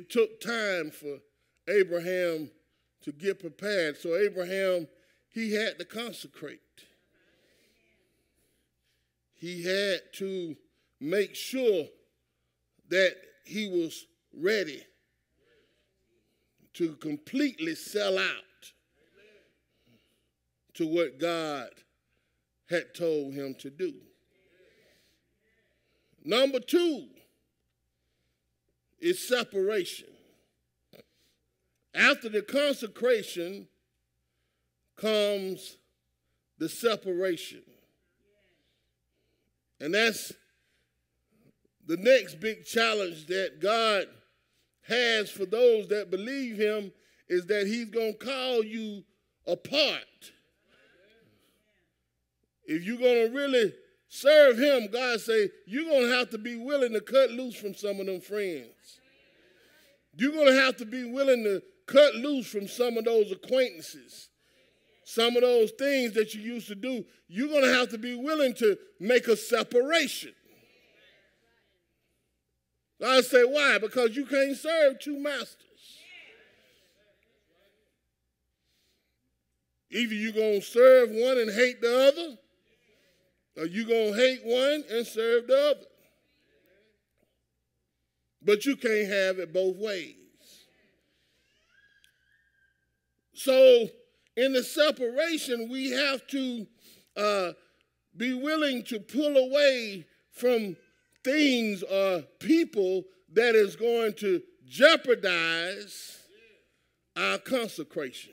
it took time for Abraham to get prepared. So Abraham, he had to consecrate. He had to make sure that he was ready to completely sell out to what God had told him to do. Number two is separation. After the consecration comes the separation. And that's the next big challenge that God has for those that believe him is that he's going to call you apart. If you're going to really serve him, God say, you're going to have to be willing to cut loose from some of them friends. You're going to have to be willing to cut loose from some of those acquaintances. Some of those things that you used to do, you're going to have to be willing to make a separation. I say, why? Because you can't serve two masters. Either you're going to serve one and hate the other, or you're going to hate one and serve the other. But you can't have it both ways. So, in the separation, we have to uh, be willing to pull away from things or people that is going to jeopardize our consecration.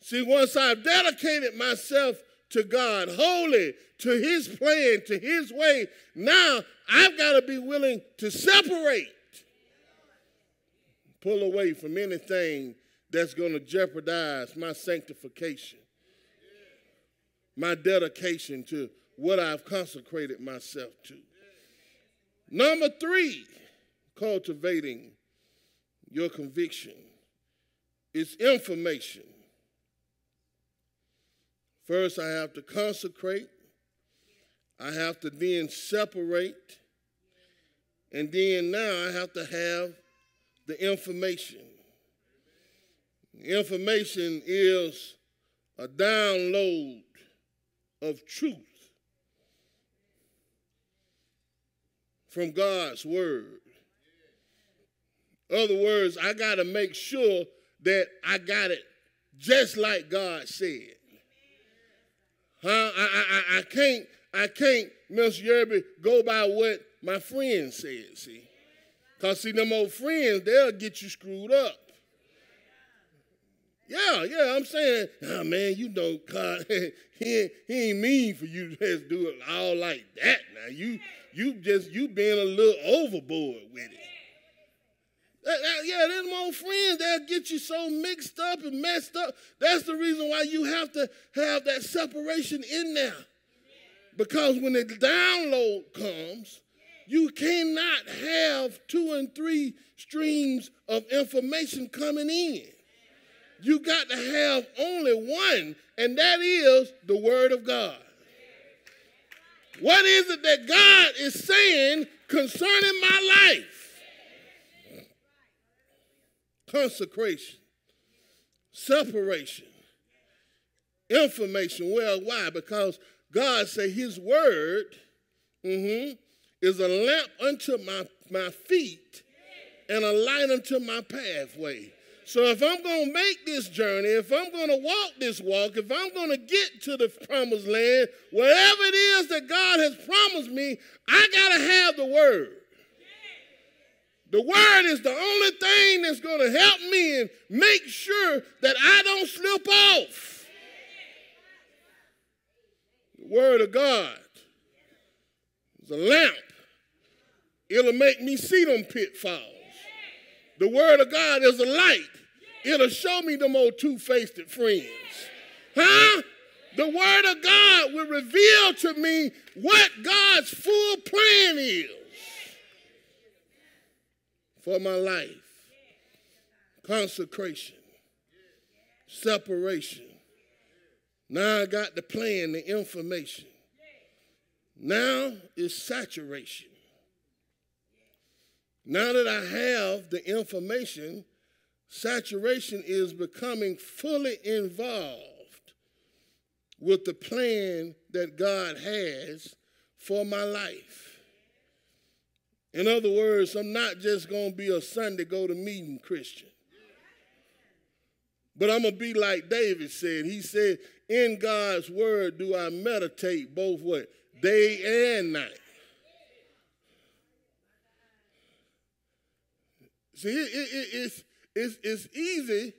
See, once I've dedicated myself to God, holy to His plan, to His way, now I've got to be willing to separate, pull away from anything that's going to jeopardize my sanctification, my dedication to what I've consecrated myself to. Number three, cultivating your conviction is information. First, I have to consecrate, I have to then separate, and then now I have to have the information. Information is a download of truth from God's word. Other words, I got to make sure that I got it just like God said. Huh? I, I, I can't, I can't, Mr. Yerby, go by what my friend said, see? Because, see, them old friends, they'll get you screwed up. Yeah, yeah, I'm saying, oh, man, you know, God, he, he ain't mean for you to just do it all like that. Now, you, you just you being a little overboard with it. That, that, yeah, them old friends that get you so mixed up and messed up. That's the reason why you have to have that separation in there. Because when the download comes, you cannot have two and three streams of information coming in. You got to have only one, and that is the Word of God. What is it that God is saying concerning my life? Consecration, separation, information. Well, why? Because God said His word mm-hmm, is a lamp unto my, my feet and a light unto my pathway. So if I'm going to make this journey, if I'm going to walk this walk, if I'm going to get to the promised land, whatever it is that God has promised me, I got to have the word. The word is the only thing that's going to help me and make sure that I don't slip off. The word of God is a lamp. It'll make me see them pitfalls. The word of God is a light. It'll show me them old two-faced friends. Huh? The word of God will reveal to me what God's full plan is for my life. Consecration. Separation. Now I got the plan, the information. Now is saturation. Now that I have the information, saturation is becoming fully involved with the plan that God has for my life. In other words, I'm not just going to be a Sunday go to meeting Christian. But I'm going to be like David said. He said, In God's word do I meditate both what? Day and night. See, it, it, it's, it's, it's easy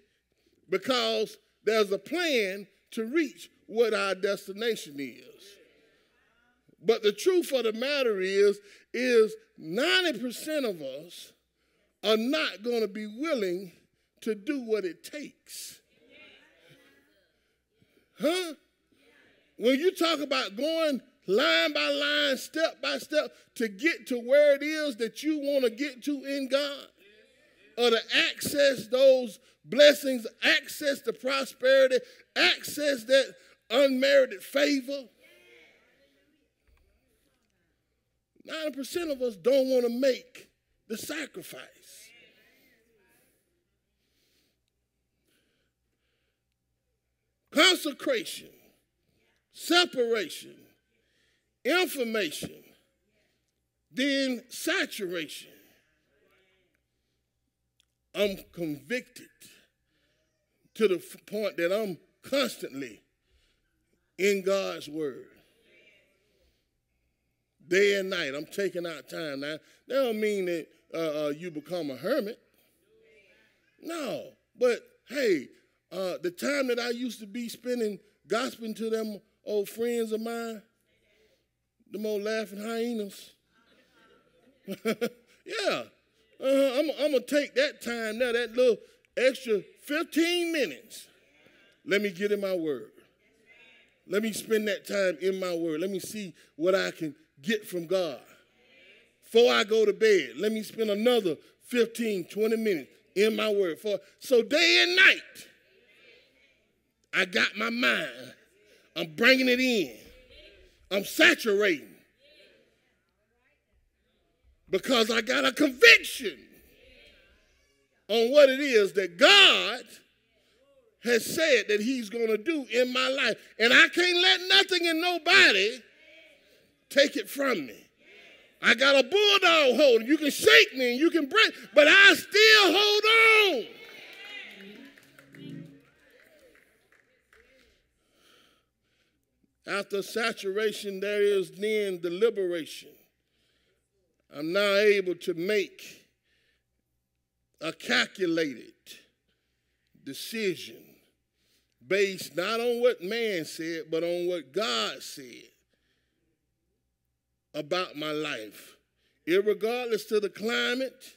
because there's a plan to reach what our destination is. But the truth of the matter is, is 90% of us are not going to be willing to do what it takes. Huh? When you talk about going line by line, step by step to get to where it is that you want to get to in God, or to access those blessings, access the prosperity, access that unmerited favor. 90% of us don't want to make the sacrifice. Consecration, separation, information, then saturation. I'm convicted to the point that I'm constantly in God's word. Day and night, I'm taking out time. Now, that don't mean that uh, uh, you become a hermit. No, but hey, uh, the time that I used to be spending gossiping to them old friends of mine, them old laughing hyenas. yeah, uh-huh. I'm, I'm to take that time now, that little extra 15 minutes. Let me get in my word. Let me spend that time in my word. Let me see what I can get from God. Before I go to bed, let me spend another 15, 20 minutes in my word. For so day and night, I got my mind. I'm bringing it in. I'm saturating. Because I got a conviction on what it is that God has said that he's going to do in my life. And I can't let nothing and nobody take it from me. I got a bulldog hold. You can shake me and you can break, but I still hold on. After saturation, there is then deliberation. I'm now able to make a calculated decision based not on what man said, but on what God said about my life. Irregardless to the climate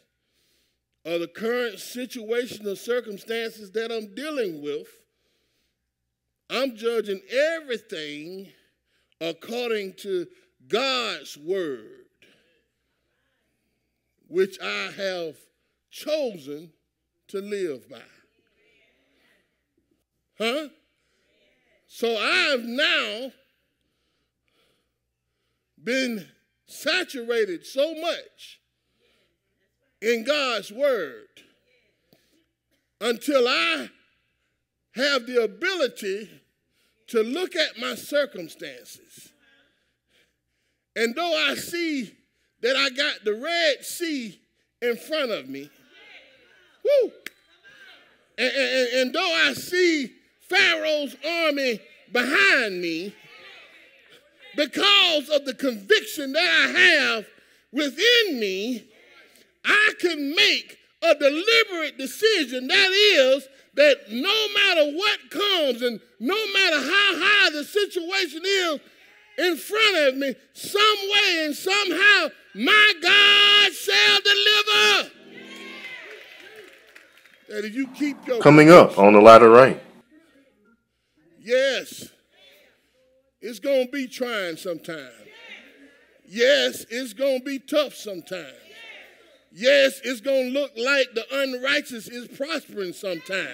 or the current situation or circumstances that I'm dealing with, I'm judging everything according to God's word, which I have chosen to live by. Huh? So I've now been saturated so much in God's word until I have the ability to look at my circumstances. And though I see that I got the Red Sea in front of me, whoo, and, and, and though I see Pharaoh's army behind me, because of the conviction that I have within me, I can make a deliberate decision. That is, that no matter what comes and no matter how high the situation is in front of me, some way and somehow, my God shall deliver. That if you keep your coming up on the latter rain. Yes. It's going to be trying sometimes. Yes, it's going to be tough sometimes. Yes, it's going to look like the unrighteous is prospering sometimes.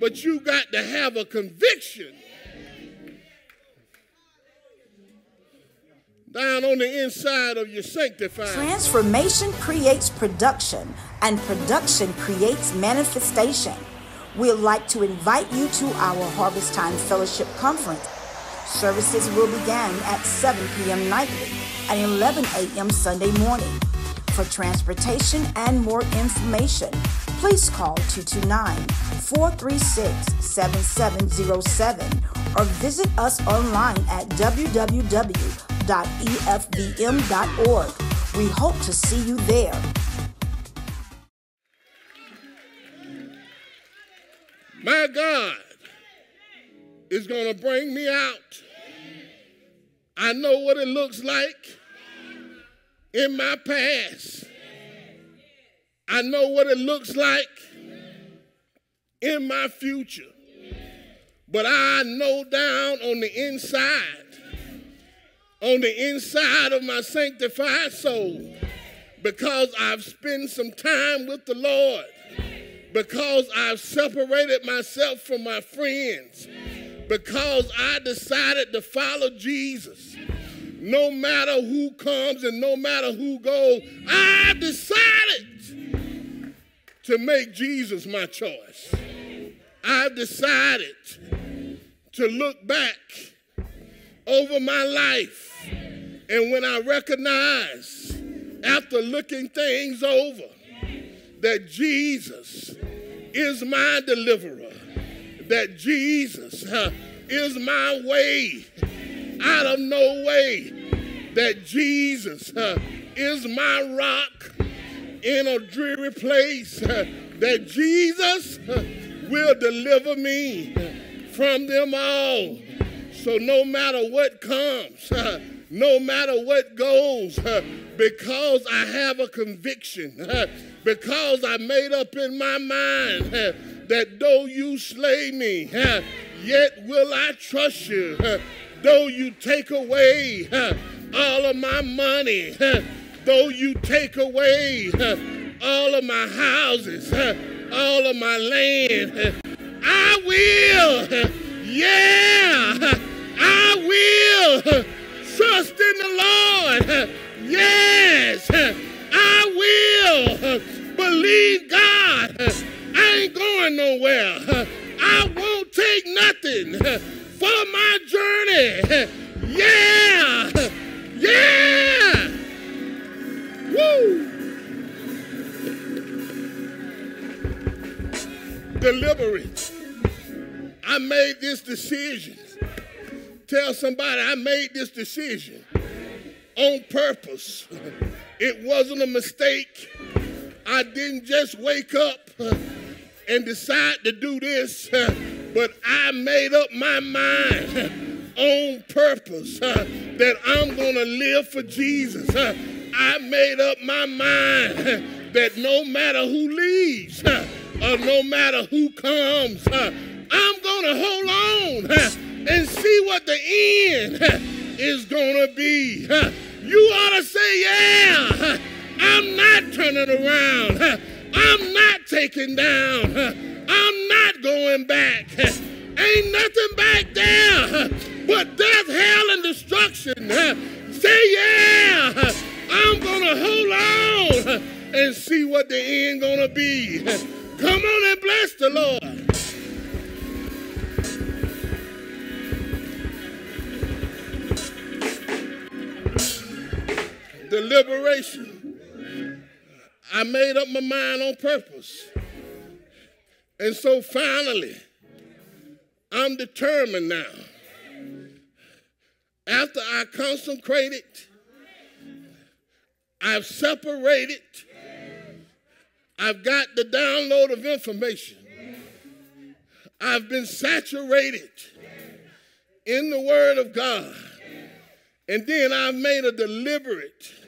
But you got to have a conviction down on the inside of your sanctified. Transformation creates production, and production creates manifestation. We'd like to invite you to our Harvest Time Fellowship Conference. Services will begin at 7 p.m. nightly and 11 a.m. Sunday morning. For transportation and more information, please call 229 436 7707 or visit us online at www.efvm.org. We hope to see you there. My God is going to bring me out. I know what it looks like in my past. I know what it looks like in my future. But I know down on the inside, on the inside of my sanctified soul, because I've spent some time with the Lord, because I've separated myself from my friends, because I decided to follow Jesus no matter who comes and no matter who goes, I've decided to make Jesus my choice. I've decided to look back over my life. And when I recognize, after looking things over, that Jesus is my deliverer, that Jesus uh, is my way out of no way that Jesus uh, is my rock in a dreary place, uh, that Jesus will deliver me from them all. So no matter what comes, no matter what goes, because I have a conviction, because I made up in my mind that though you slay me, yet will I trust you though you take away all of my money, though you take away all of my houses, all of my land, I will, yeah, I will trust in the Lord. Yes, I will believe God. I ain't going nowhere. I won't take nothing for my journey. Yeah! Yeah! Woo! Deliberate. I made this decision. Tell somebody I made this decision on purpose. It wasn't a mistake. I didn't just wake up and decide to do this but I made up my mind on purpose uh, that I'm going to live for Jesus. Uh, I made up my mind that no matter who leaves uh, or no matter who comes, uh, I'm going to hold on uh, and see what the end uh, is going to be. You ought to say, Yeah, I'm not turning around. I'm not taking down. I'm not going back. Ain't nothing back there but death, hell, and destruction. Say, yeah, I'm going to hold on and see what the end going to be. Come on and bless the Lord. Deliberation. I made up my mind on purpose. And so finally, I'm determined now. After I consecrated, I've separated, I've got the download of information. I've been saturated in the Word of God. And then I've made a deliberate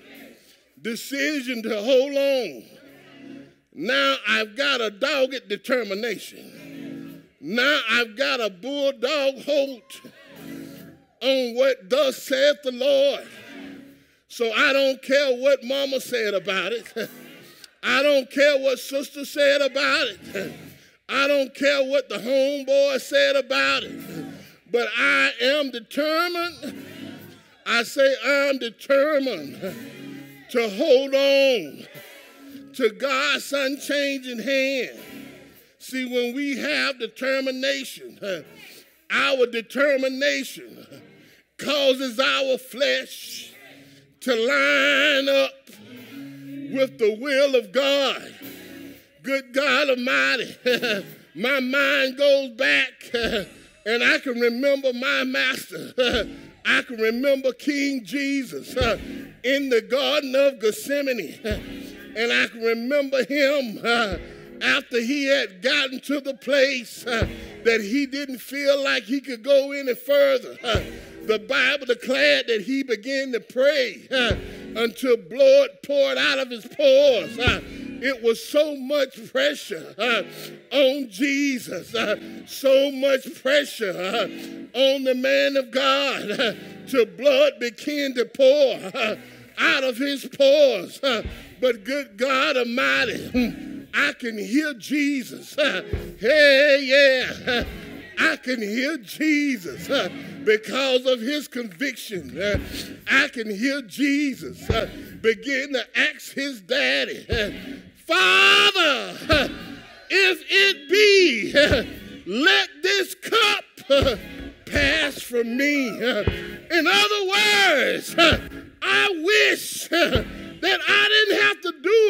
decision to hold on now I've got a dogged determination. Now I've got a bulldog hold on what thus saith the Lord. So I don't care what mama said about it. I don't care what sister said about it. I don't care what the homeboy said about it. But I am determined I say, I'm determined to hold on to God's unchanging hand. See, when we have determination, our determination causes our flesh to line up with the will of God. Good God Almighty, my mind goes back and I can remember my master. I can remember King Jesus in the Garden of Gethsemane. And I can remember him uh, after he had gotten to the place uh, that he didn't feel like he could go any further uh, the Bible declared that he began to pray uh, until blood poured out of his pores. It was so much pressure uh, on Jesus, uh, so much pressure uh, on the man of God, till blood began to pour out of his pores. but good God Almighty, hmm, I can hear Jesus. hey, yeah. I can hear Jesus uh, because of his conviction. Uh, I can hear Jesus uh, begin to ask his daddy, uh, Father, uh, if it be, uh, let this cup pass from me. in other words, I wish that I didn't have to do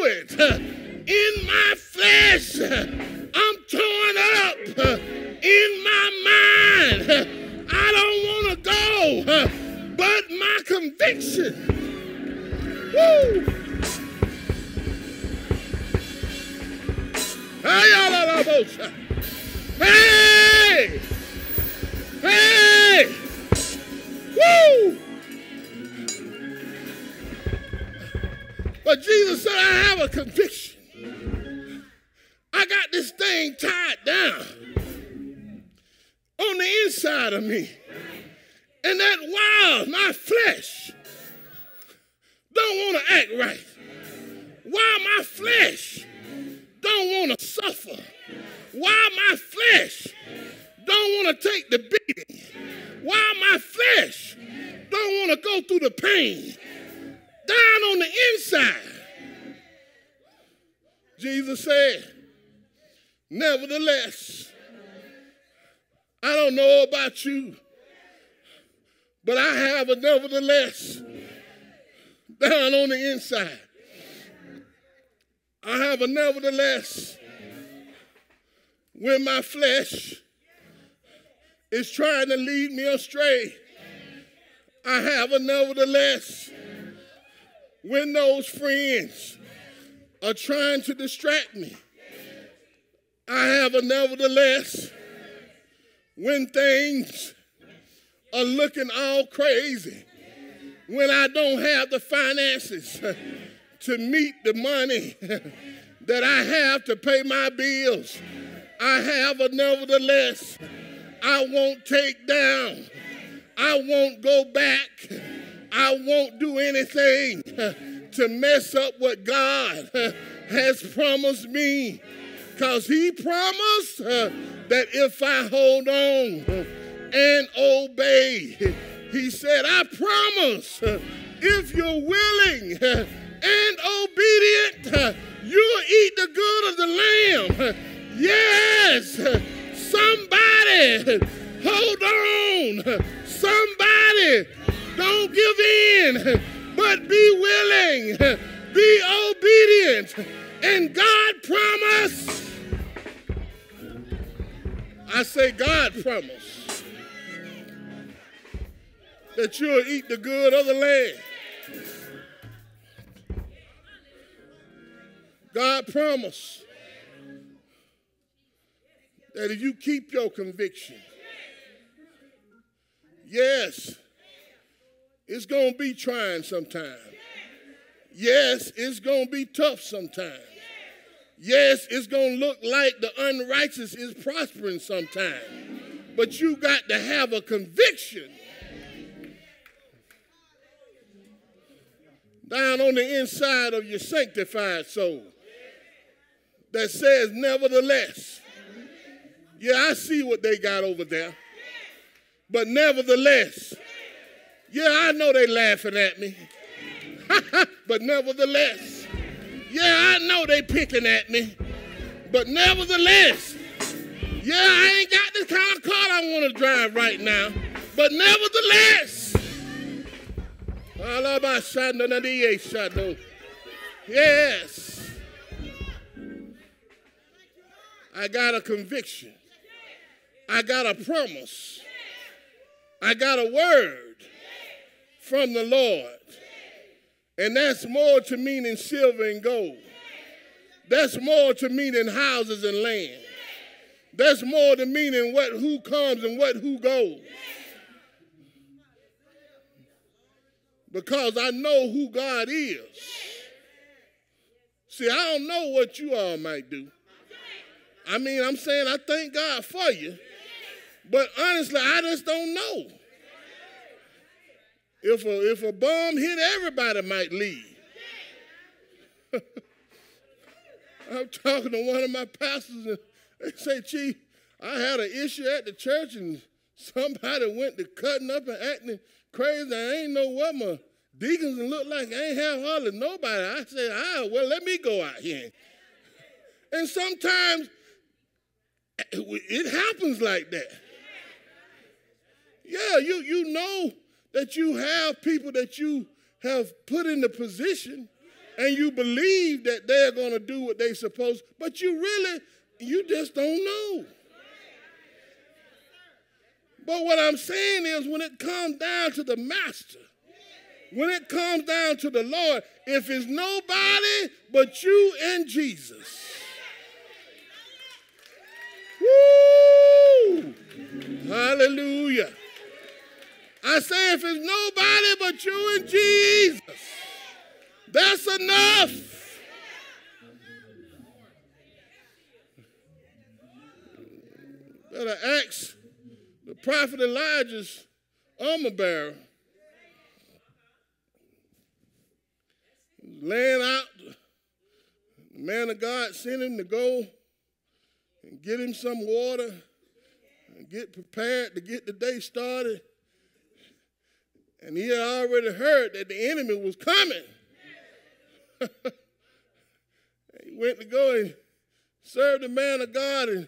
through the pain, down on the inside, Jesus said, Nevertheless, I don't know about you, but I have a nevertheless down on the inside. I have a nevertheless when my flesh is trying to lead me astray. I have a nevertheless when those friends are trying to distract me. I have a nevertheless when things are looking all crazy, when I don't have the finances to meet the money that I have to pay my bills, I have a nevertheless. I won't take down. I won't go back. I won't do anything to mess up what God has promised me. Because he promised that if I hold on and obey, he said, I promise if you're willing and obedient, you'll eat the good of the lamb. Yes, somebody hold on. Somebody don't give in, but be willing, be obedient. And God promised I say, God promised that you'll eat the good of the land. God promised that if you keep your conviction, yes, it's going to be trying sometimes. Yes, it's going to be tough sometimes. Yes, it's going to look like the unrighteous is prospering sometime, but you got to have a conviction down on the inside of your sanctified soul that says, nevertheless. Yeah, I see what they got over there, but nevertheless, Yeah, I know they laughing at me. but nevertheless, yeah, I know they picking at me. But nevertheless, yeah, I ain't got the kind of car I want to drive right now. But nevertheless, yes, I got a conviction. I got a promise. I got a word from the Lord. And that's more to me than silver and gold. That's more to me than houses and land. That's more to me than what who comes and what who goes. Because I know who God is. See, I don't know what you all might do. I mean, I'm saying I thank God for you. But honestly, I just don't know. If a, if a bomb hit, everybody might leave. I'm talking to one of my pastors, and they say, Chief, I had an issue at the church, and somebody went to cutting up and acting crazy. I ain't know what my deacons look like. I ain't have hardly nobody. I said, ah, well, let me go out here. And sometimes it happens like that. Yeah, you, you know that you have people that you have put in the position and you believe that they're going to do what they're supposed, but you really, you just don't know. But what I'm saying is when it comes down to the master, when it comes down to the Lord, if it's nobody but you and Jesus, woo, hallelujah. If it's nobody but you and Jesus, that's enough. Better ask the prophet Elijah's armor bearer. Laying out, the man of God sent him to go and get him some water and get prepared to get the day started. And he had already heard that the enemy was coming. he went to go and serve the man of God and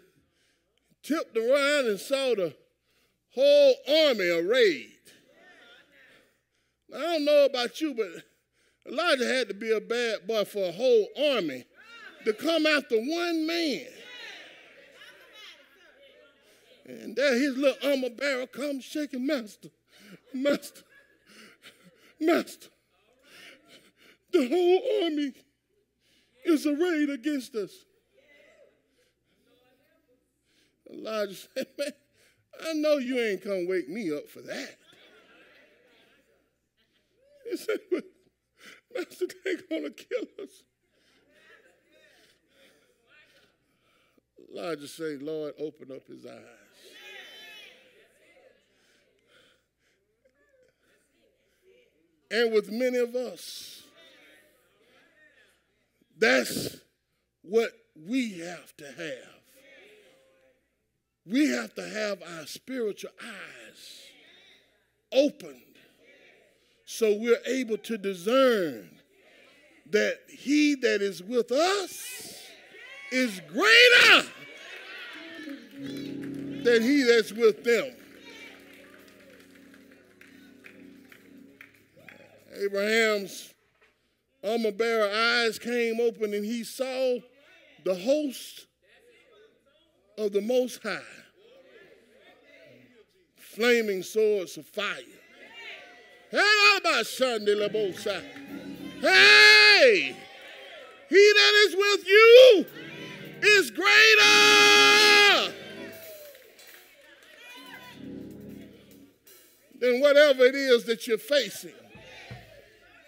tipped around and saw the whole army arrayed. Now, I don't know about you, but Elijah had to be a bad boy for a whole army to come after one man. And there his little armor bearer comes shaking, Master, Master, Master, the whole army is arrayed against us. Elijah said, Man, I know you ain't come wake me up for that. He said, but Master, they gonna kill us. Elijah said, Lord, open up his eyes. And with many of us. That's what we have to have. We have to have our spiritual eyes opened so we're able to discern that he that is with us is greater than he that's with them. Abraham's armor bearer eyes came open and he saw the host of the Most High, flaming swords of fire. Hey, he that is with you is greater! Than whatever it is that you're facing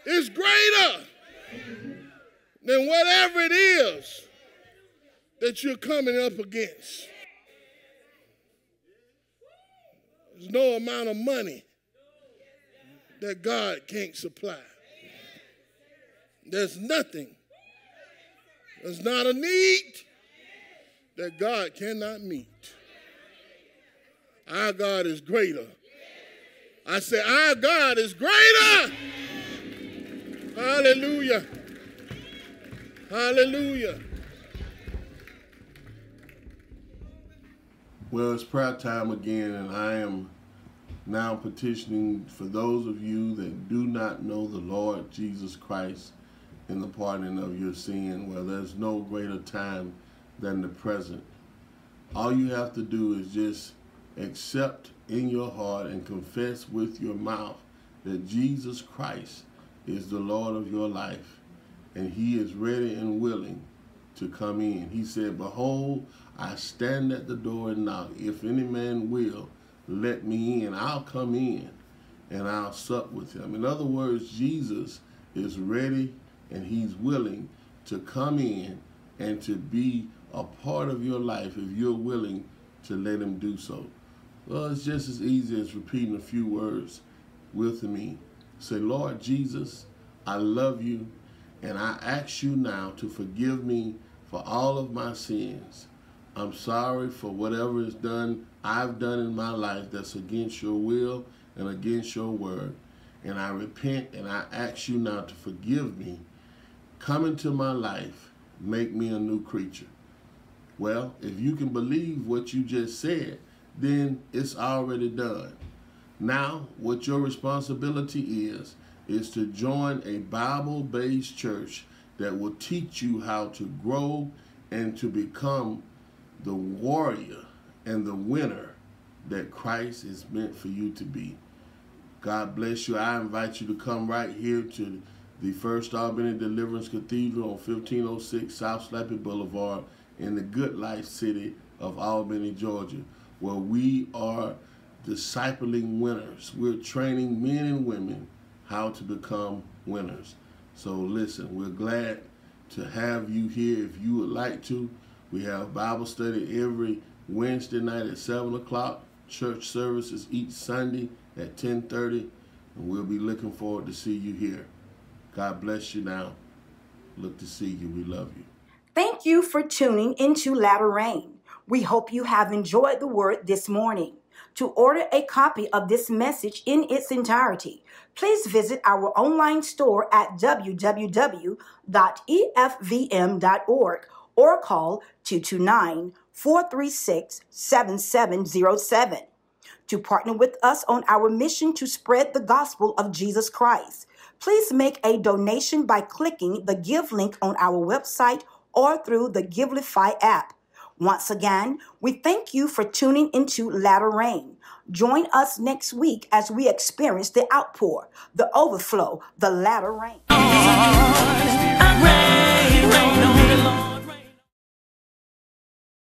is greater than whatever it is that you're coming up against. There's no amount of money that God can't supply. There's nothing. There's not a need that God cannot meet. Our God is greater I say, Our God is greater. Hallelujah. Hallelujah. Well, it's prayer time again, and I am now petitioning for those of you that do not know the Lord Jesus Christ in the pardoning of your sin. Well, there's no greater time than the present. All you have to do is just accept in your heart and confess with your mouth that Jesus Christ is the Lord of your life and he is ready and willing to come in. He said, Behold, I stand at the door and knock. If any man will, let me in. I'll come in and I'll sup with him. In other words, Jesus is ready and he's willing to come in and to be a part of your life if you're willing to let him do so. Well, it's just as easy as repeating a few words with me. Say, Lord Jesus, I love you, and I ask you now to forgive me for all of my sins. I'm sorry for whatever is done I've done in my life that's against your will and against your word. And I repent and I ask you now to forgive me. Come into my life, make me a new creature. Well, if you can believe what you just said, then it's already done. Now, what your responsibility is, is to join a Bible based church that will teach you how to grow and to become the warrior and the winner that Christ is meant for you to be. God bless you. I invite you to come right here to the First Albany Deliverance Cathedral on 1506 South Slappey Boulevard in the Good Life city of Albany, Georgia, where we are discipling winners. We're training men and women how to become winners. So listen, we're glad to have you here if you would like to. We have Bible study every Wednesday night at 7 o'clock. Church services each Sunday at 10.30. And we'll be looking forward to see you here. God bless you now. Look to see you. We love you. Thank you for tuning into Latter Rain. We hope you have enjoyed the word this morning. To order a copy of this message in its entirety, please visit our online store at www.efvm.org or call 229 436 7707. To partner with us on our mission to spread the gospel of Jesus Christ, please make a donation by clicking the Give link on our website or through the Givelify app. Once again, we thank you for tuning into Latter Rain. Join us next week as we experience the outpour, the overflow, the latter rain.